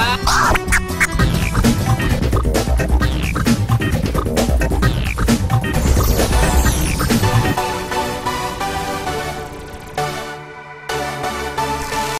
Ah.